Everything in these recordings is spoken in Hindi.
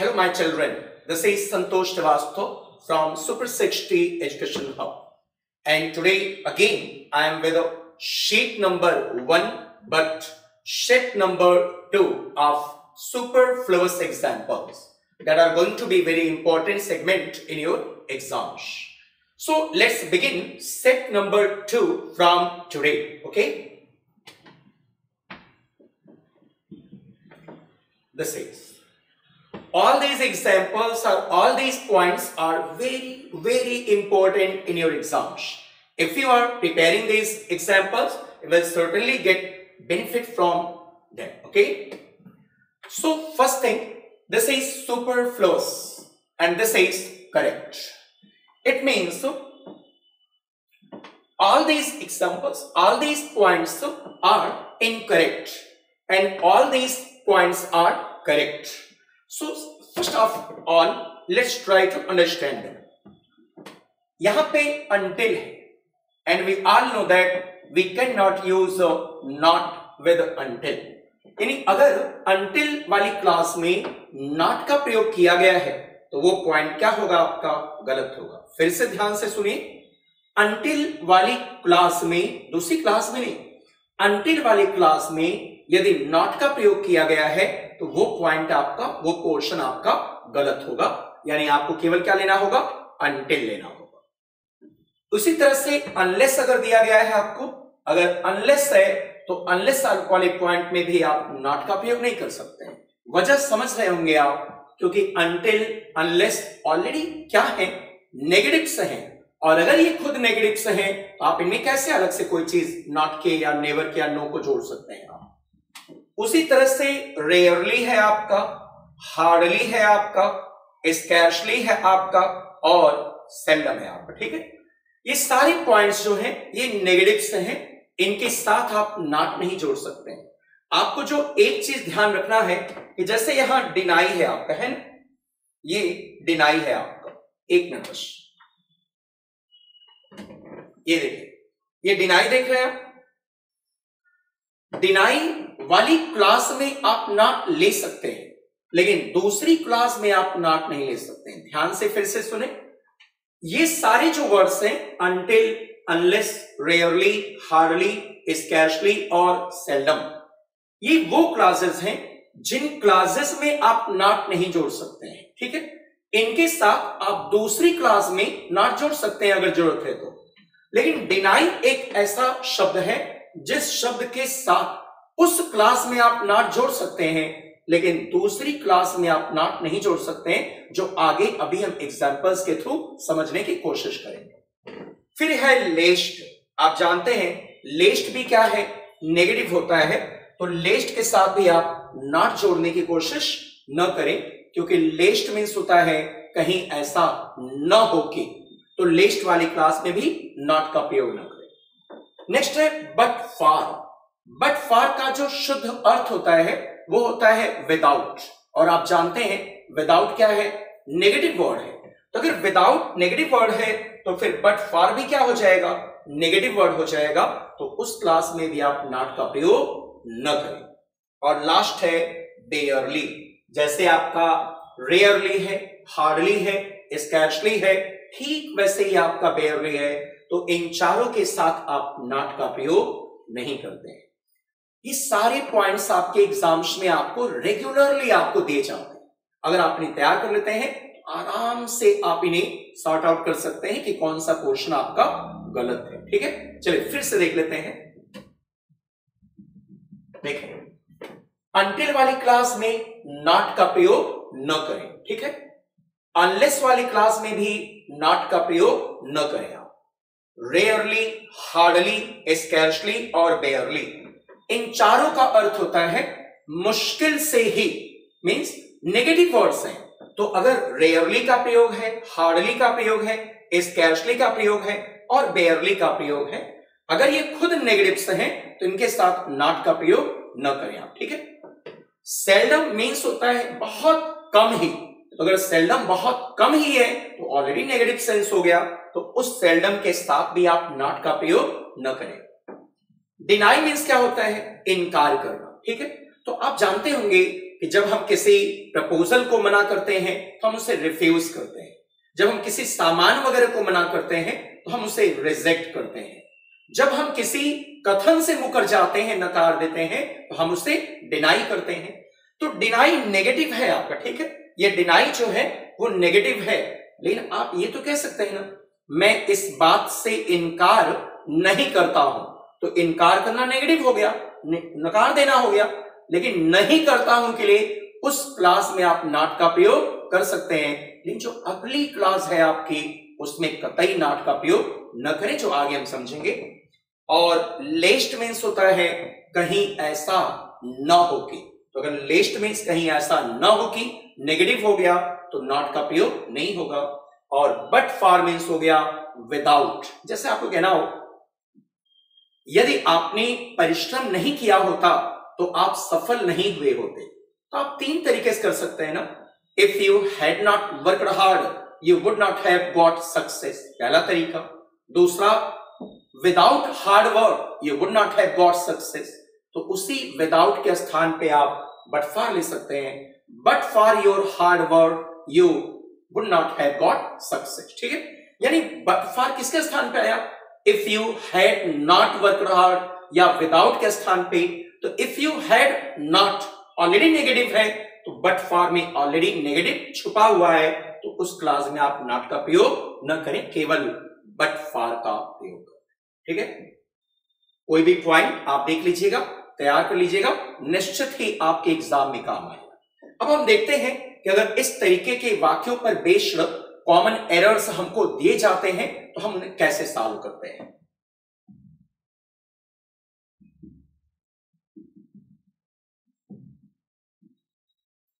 Hello, my children. This is Santosh Devastho from Super 60 Education Hub. And today, again, I am with sheet number one, but sheet number two of superfluous examples that are going to be very important segment in your exams. So let's begin set number two from today. Okay. This is all these examples or all these points are very, very important in your exams. If you are preparing these examples, you will certainly get benefit from them. Okay. So first thing, this is superfluous and this is correct. It means all these examples, all these points are incorrect and all these points are correct. So first of all let's try to understand यहाँ पे अंटिल है and we all know that we can not use not with until यानी अगर अंटिल वाली क्लास में नॉट का प्रयोग किया गया है तो वो पॉइंट क्या होगा, आपका गलत होगा। फिर से ध्यान से सुनिए। अंटिल वाली क्लास में, दूसरी क्लास में नहीं अंटिल वाली क्लास में यदि नॉट का प्रयोग किया गया है तो वो पॉइंट आपका, वो पोर्शन आपका गलत होगा। यानी आपको केवल क्या लेना होगा? अनटिल लेना होगा। उसी तरह से अनलेस अगर दिया गया है आपको, अगर अनलेस है तो अनलेस वाले पॉइंट में भी आप नॉट का प्रयोग नहीं कर सकते वजह समझ रहे होंगे आप, क्योंकि अनटिल अनलेस ऑलरेडी क्या है? नेगेटिव्स हैं। और अगर ये खुद नेगेटिव्स हैं तो आप इनमें कैसे अलग से कोई चीज़ नॉट के या नेवर के या नो को जोड़ सकते हैं? उसी तरह से रेयरली है आपका हार्डली है आपका स्कैशली है आपका और सेल्डम है आपका, ठीक है? ये सारे पॉइंट्स जो हैं, ये नेगेटिव से हैं, इनके साथ आप नाट नहीं जोड़ सकते हैं। आपको जो एक चीज़ ध्यान रखना है कि जैसे यहाँ डिनाई है आपका, है ना? ये डिनाई है आपका। एक मिनट बस। ये देखिए, ये डिनाई देख रहे हैं आप? डिनाई वाली क्लास में आप नाट ले सकते हैं, लेकिन दूसरी क्लास में आप नाट नहीं ले सकते हैं। ध्यान से फिर से सुने। ये सारे जो वर्ड्स हैं until unless rarely hardly scarcely और सेल्डम ये वो क्लासेस हैं जिन क्लासेस में आप नाट नहीं जोड़ सकते हैं, ठीक है? इनके साथ आप दूसरी क्लास में नाट जोड़ सकते हैं अगर ज़रूरत है तो। लेकिन डिनाई एक ऐसा शब्द है, जिस शब्द के साथ उस क्लास में आप नाट जोड़ सकते हैं, लेकिन दूसरी क्लास में आप नाट नहीं जोड़ सकते हैं, जो आगे अभी हम एग्जाम्पल्स के थ्रू समझने की कोशिश करेंगे। फिर है लेस्ट आप जानते हैं लेस्ट भी क्या है? नेगेटिव होता है। तो लेस्ट के साथ भी आप नाट जोड़ने की कोशिश न करें, क्योंकि लेस्ट मीन्स होता है कहीं ऐसा न हो कि तो लेस्ट वाली क्लास में भी नॉट का प्रयोग न करें। नेक्स्ट है बट फार बट फार का जो शुद्ध अर्थ होता है, वो होता है विदाउट और आप जानते हैं विदाउट क्या है? नेगेटिव वर्ड है. तो अगर विदाउट नेगेटिव वर्ड है तो फिर बट फार भी क्या हो जाएगा? नेगेटिव वर्ड हो जाएगा. तो उस क्लास में भी आप नॉट का प्रयोग न करें. और लास्ट है बेयरली जैसे आपका रेयरली है हार्डली है स्कैचली है, ठीक वैसे ही आपका बेयरली है तो इन चारों के साथ आप नॉट का प्रयोग नहीं करते हैं. ये सारे पॉइंट्स आपके एग्ज़ाम्स में आपको रेगुलरली आपको दिए जाते हैं। अगर आप इन्हें तैयार कर लेते हैं, आराम से आप इन्हें सॉर्ट आउट कर सकते हैं कि कौन सा पोर्शन आपका गलत है। ठीक है? चलिए फिर से देख लेते हैं। देखें। अंटिल वाली क्लास में नॉट का प्रयोग न करें। ठीक है? अनलेस वाली क्लास में भी नॉट का प्रयोग न करें आप। रेयरली हार्डली स्कैशली और बेयरली इन चारों का अर्थ होता है मुश्किल से ही मींस नेगेटिव वर्ड्स हैं। तो अगर रेयरली का प्रयोग है हार्डली का प्रयोग है स्कैशली का प्रयोग है, और बेयरली का प्रयोग है, अगर ये खुद नेगेटिव हैं तो इनके साथ नॉट का प्रयोग न करें आप, ठीक है? सेल्डम मीन्स होता है बहुत कम ही। तो अगर सेल्डम बहुत कम ही है तो ऑलरेडी नेगेटिव सेंस हो गया तो उस सेल्डम के साथ भी आप नॉट का प्रयोग न करें। डिनाई मीन्स क्या होता है? इनकार करना, ठीक है? तो आप जानते होंगे कि जब हम किसी प्रपोजल को मना करते हैं तो हम उसे रिफ्यूज करते हैं। जब हम किसी सामान वगैरह को मना करते हैं तो हम उसे रिजेक्ट करते हैं। जब हम किसी कथन से मुकर जाते हैं, नकार देते हैं तो हम उसे डिनाई करते हैं। तो डिनाई नेगेटिव है आपका, ठीक है? ये डिनाई जो है, वो नेगेटिव है। लेकिन आप ये तो कह सकते हैं ना, मैं इस बात से इनकार नहीं करता हूँ। तो इनकार करना नेगेटिव हो गया नकार देना हो गया। लेकिन नहीं करता हूँ लिए, उस क्लास में आप नाट का प्रयोग कर सकते हैं। लेकिन जो अगली क्लास है आपकी, उसमें कतई नाट का प्रयोग न करें, जो आगे हम समझेंगे। और लेस्ट मीन्स होता है, कहीं ऐसा न हो कि। तो अगर लेस्ट मीन्स कहीं ऐसा न हो कि नेगेटिव हो गया तो नॉट का प्रयोग नहीं होगा। और बट फार मीन्स हो गया विदाउट जैसे आपको कहना हो यदि आपने परिश्रम नहीं किया होता तो आप सफल नहीं हुए होते। तो आप तीन तरीके से कर सकते हैं ना। If you had not work hard you would not have got success पहला तरीका। दूसरा without hard work you would not have got success तो उसी विदाउट के स्थान पे आप बट फॉर ले सकते हैं। But for your hard work you would not have got success ठीक है? यानी बट फॉर किसके स्थान पे आया? If you had not work hard या विदाउट के स्थान पे तो if you had not already negative है तो बट फॉर में ऑलरेडी नेगेटिव छुपा हुआ है तो उस क्लास में आप नॉट का प्रयोग न करें, केवल बट फॉर का प्रयोग करें। ठीक है? कोई भी पॉइंट आप देख लीजिएगा, तैयार कर लीजिएगा, निश्चित ही आपके एग्ज़ाम में काम आएगा। अब हम देखते हैं कि अगर इस तरीके के वाक्यों पर बेस्ड कॉमन एरर्स हमको दिए जाते हैं तो हम उन्हें कैसे सॉल्व करते हैं?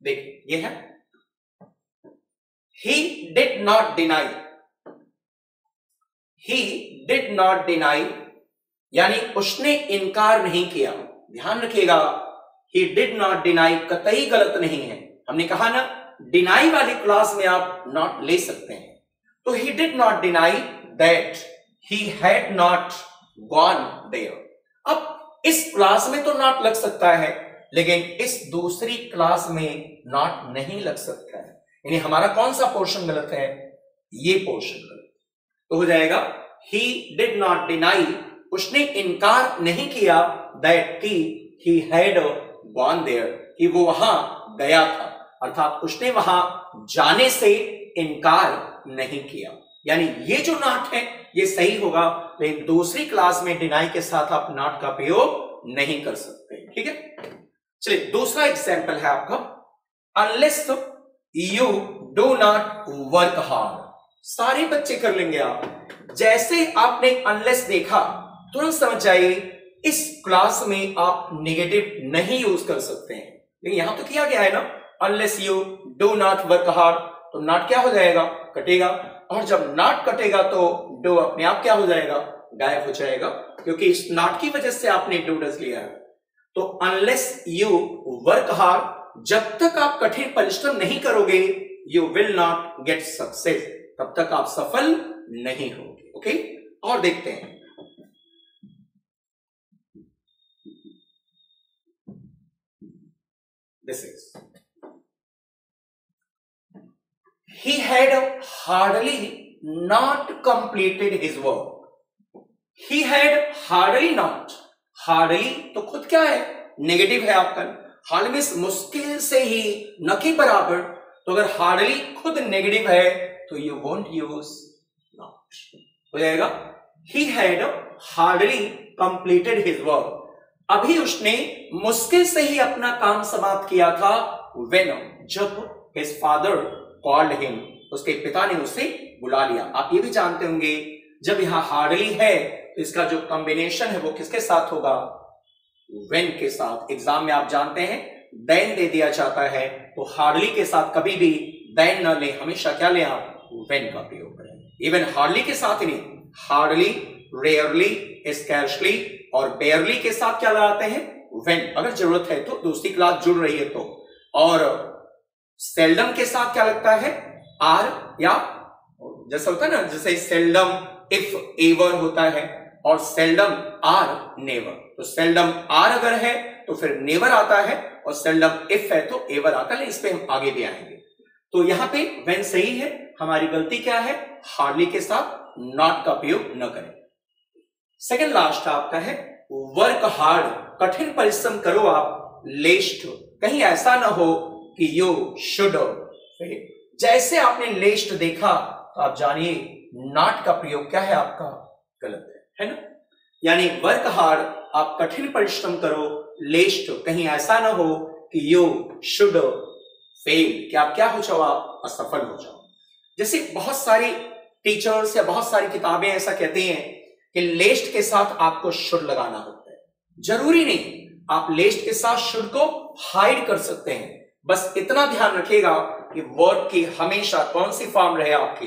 देख ये है। He did not deny he did not deny यानी उसने इनकार नहीं किया। ध्यान रखिएगा ही डिड नॉट डिनाई कतई गलत नहीं है। हमने कहा ना डिनाई वाली क्लास में आप नॉट ले सकते हैं। तो he did not deny that he had not gone there अब इस क्लास में तो नॉट लग सकता है, लेकिन इस दूसरी क्लास में नॉट नहीं लग सकता है। यानी हमारा कौन सा पोर्शन गलत है? ये पोर्शन गलत। तो हो जाएगा ही डिड नॉट डिनाई उसने इनकार नहीं किया दैट की ही हैड गॉन देयर कि वो वहाँ गया था। अर्थात उसने वहाँ जाने से इनकार नहीं किया। यानी ये जो नाट है, ये सही होगा, लेकिन दूसरी क्लास में डिनाई के साथ आप नाट का प्रयोग नहीं कर सकते, ठीक है? चलिए, दूसरा एग्ज़ाम्पल है आपका। Unless you do not work hard सारे बच्चे कर लेंगे आप। जैसे आपने अनलेस देखा, तुरंत समझ जाइए, इस क्लास में आप नेगेटिव नहीं यूज़ कर सकते हैं। लेकिन यहाँ तो किया गया है ना? Unless you do not work hard तो नॉट क्या हो जाएगा? कटेगा। और जब नॉट कटेगा तो डो अपने आप क्या हो जाएगा? गायब हो जाएगा, क्योंकि इस नॉट की वजह से आपने डू डज लिया है। तो अनलेस यू वर्क हार्ड जब तक आप कठिन परिश्रम नहीं करोगे you will not get success तब तक आप सफल नहीं होंगे ओके और देखते हैं। This is he had hardly not completed his work. He had hardly not, hardly तो खुद क्या है? नेगेटिव है आपका। हाल में मुश्किल से ही न के बराबर तो अगर हार्डली खुद नेगेटिव है तो यू वॉन्ट यूज़ नॉट हो जाएगा? He had hardly completed his work अभी उसने मुश्किल से ही अपना काम समाप्त किया था वेन जब हिज फादर कॉल्ड हिम उसके पिता ने उसे बुला लिया। आप ये भी जानते होंगे, जब यहाँ हार्डली है तो इसका जो कॉम्बिनेशन है, वो किसके साथ होगा? वेन के साथ। एग्ज़ाम में आप जानते हैं देन दे दिया जाता है तो हार्डली के साथ कभी भी देन न ले। हमेशा क्या ले आप? वेन का प्रयोग करें। इवन हार्डली के साथ नहीं, हार्डली रेयरली स्कैशली और बेयरली के साथ क्या लगाते हैं? वेन अगर ज़रूरत है तो दूसरी क्लास जुड़ रही है तो। और सेल्डम के साथ क्या लगता है? आर या जैसा होता है ना, जैसे सेल्डम इफ़ एवर होता है और सेल्डम आर नेवर तो सेल्डम आर अगर है तो फिर नेवर आता है और सेल्डम इफ़ है तो एवर आता है। इस पे हम आगे भी आएँगे। तो यहाँ पे वेन सही है, हमारी गलती क्या है? हार्डली के साथ नॉट का प्रयोग न करें। सेकेंड लास्ट आपका है वर्क हार्ड कठिन परिश्रम करो आप लेस्ट कहीं ऐसा ना हो कि यू शुड जैसे आपने लेस्ट देखा तो आप जानिए नॉट का प्रयोग क्या है आपका? गलत है। है ना? यानी वर्क हार्ड आप कठिन परिश्रम करो लेस्ट कहीं ऐसा ना हो कि यू शुड फेल कि आप क्या हो जाओ, आप असफल हो जाओ। जैसे बहुत सारी टीचर्स या बहुत सारी किताबें ऐसा कहती हैं कि लेस्ट के साथ आपको शुड लगाना होता है। ज़रूरी नहीं, आप लेस्ट के साथ शुड को हाइड कर सकते हैं। बस इतना ध्यान रखिएगा कि वर्ड की हमेशा कौन सी फॉर्म रहे आपकी?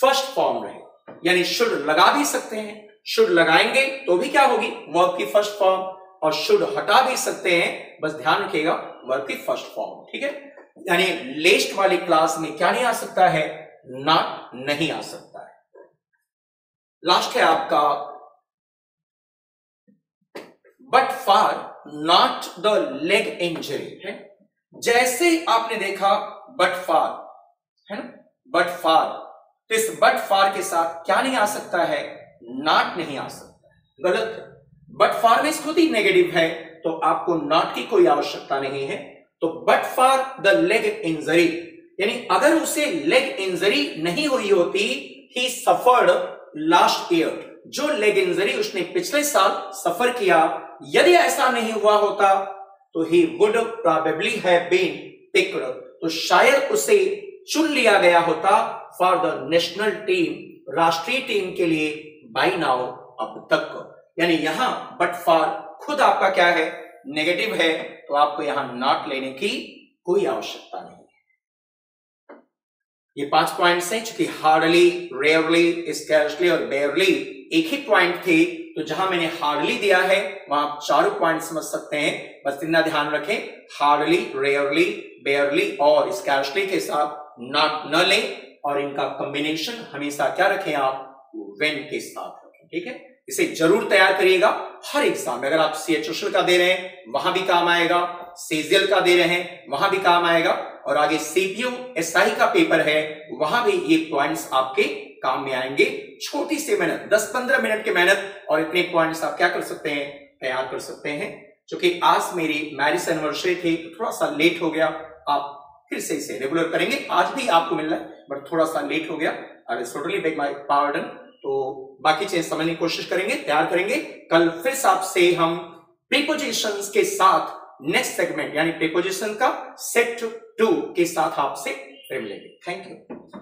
फ़र्स्ट फॉर्म रहे। यानी शुड लगा भी सकते हैं शुड लगाएँगे तो भी क्या होगी? वर्ब की फ़र्स्ट फॉर्म और शुड हटा भी सकते हैं। बस ध्यान रखिएगा वर्ब की फ़र्स्ट फॉर्म ठीक है? यानी लेस्ट वाली क्लास में क्या नहीं आ सकता है? नॉट नहीं आ सकता है। लास्ट है आपका। But for not the leg injury है? जैसे ही आपने देखा बट फार है ना? बट फार तो इस बट फार के साथ क्या नहीं आ सकता है? नॉट नहीं आ सकता गलत है। बट फार में खुद ही नेगेटिव है तो आपको नॉट की कोई आवश्यकता नहीं है। तो but for the leg injury यानी अगर उसे लेग इंजरी नहीं हुई होती ही सफर्ड लास्ट ईयर जो लेग इंजरी उसने पिछले साल सफ़र किया, यदि ऐसा नहीं हुआ होता तो he would probably have been picked तो शायद उसे चुन लिया गया होता फॉर द नेशनल टीम राष्ट्रीय टीम के लिए बाई नाउ अब तक. यानी यहाँ बट फॉर खुद आपका क्या है? नेगेटिव है तो आपको यहाँ नॉट लेने की कोई आवश्यकता नहीं है. ये पाँच पॉइंट्स हैं, चूँकि हार्डली रेयरली स्कैरसली और बेयरली एक ही पॉइंट थे तो जहाँ मैंने हार्डली दिया है, वहाँ आप चारों पॉइंट समझ सकते हैं। बस इतना ध्यान रखें, हार्डली, रेयरली, बेयरली और स्कैरसली के साथ नॉट न लें और इनका कॉम्बिनेशन हमेशा क्या रखें आप? वेन के साथ रखें, ठीक है? इसे ज़रूर तैयार करिएगा। हर एग्ज़ाम में अगर आप सी एच का दे रहे हैं, वहाँ भी काम आएगा। सीजीएल का दे रहे हैं, वहाँ भी काम आएगा। और आगे सीपीयू एसआई का पेपर है, वहाँ भी ये पॉइंट्स आपके काम में आएँगे। छोटी सी मेहनत 10-15 मिनट की मेहनत और इतने पॉइंट्स आप क्या कर सकते हैं? तैयार कर सकते हैं। क्योंकि आज मेरी मैरिज एनिवर्सरी थी तो थोड़ा सा लेट हो गया। आप फिर से इसे रेगुलर करेंगे। आज भी आपको मिल रहा है बट थोड़ा सा लेट हो गया। I totally beg my pardon तो बाकी चीज़ समझने की कोशिश करेंगे, तैयार करेंगे। कल फिर आपसे हम प्रीपोजिशन के साथ नेक्स्ट सेगमेंट यानी प्रीपोजिशन का सेट टू के साथ आपसे फिर मिलेंगे। Thank you